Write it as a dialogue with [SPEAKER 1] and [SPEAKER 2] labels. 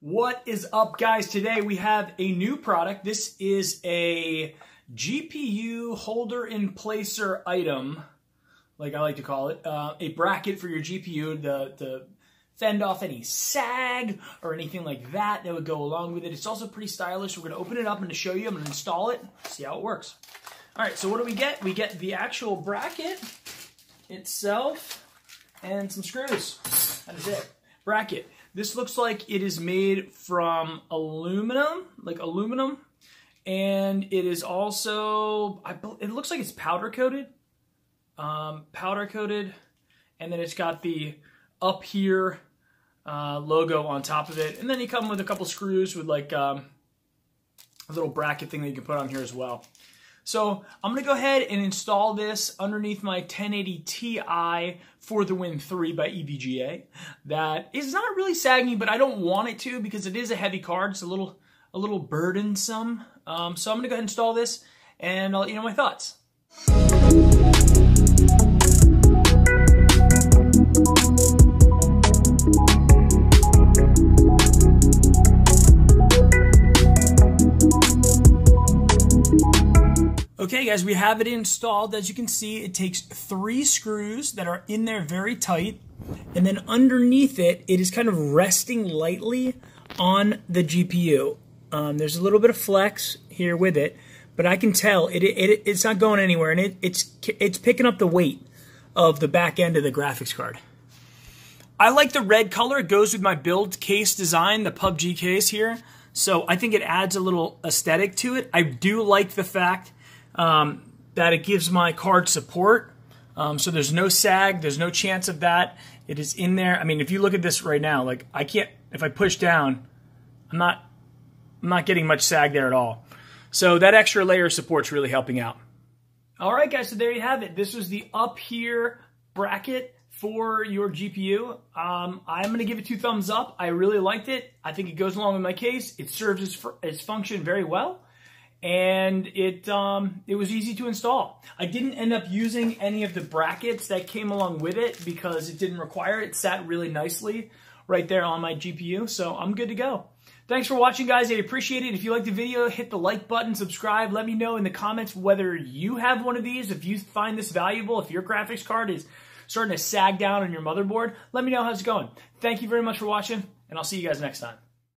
[SPEAKER 1] What is up guys? Today we have a new product. This is a GPU holder in placer item, like I like to call it, uh, a bracket for your GPU to, to fend off any sag or anything like that that would go along with it. It's also pretty stylish. We're gonna open it up and to show you, I'm gonna install it, see how it works. All right, so what do we get? We get the actual bracket itself and some screws. That is it. Bracket. This looks like it is made from aluminum, like aluminum, and it is also, I, it looks like it's powder coated, um, powder coated, and then it's got the upHere uh, logo on top of it, and then you come with a couple screws with like um, a little bracket thing that you can put on here as well. So I'm going to go ahead and install this underneath my 1080 Ti for the Win 3 by EVGA. That is not really sagging, but I don't want it to because it is a heavy card. It's a little, a little burdensome. Um, so I'm going to go ahead and install this and I'll let you know my thoughts. Okay guys, we have it installed. As you can see, it takes three screws that are in there very tight. And then underneath it, it is kind of resting lightly on the GPU. Um, there's a little bit of flex here with it, but I can tell it, it, it's not going anywhere. And it, it's, it's picking up the weight of the back end of the graphics card. I like the red color. It goes with my build case design, the PUBG case here. So I think it adds a little aesthetic to it. I do like the fact um, that it gives my card support. Um, so there's no sag, there's no chance of that. It is in there. I mean, if you look at this right now, like I can't, if I push down, I'm not, I'm not getting much sag there at all. So that extra layer of support's really helping out. All right, guys, so there you have it. This was the upHere bracket for your GPU. Um, I'm going to give it two thumbs up. I really liked it. I think it goes along with my case. It serves its, its function very well and it um, it was easy to install. I didn't end up using any of the brackets that came along with it because it didn't require it. It sat really nicely right there on my GPU, so I'm good to go. Thanks for watching, guys. I appreciate it. If you like the video, hit the like button, subscribe. Let me know in the comments whether you have one of these, if you find this valuable, if your graphics card is starting to sag down on your motherboard. Let me know how it's going. Thank you very much for watching, and I'll see you guys next time.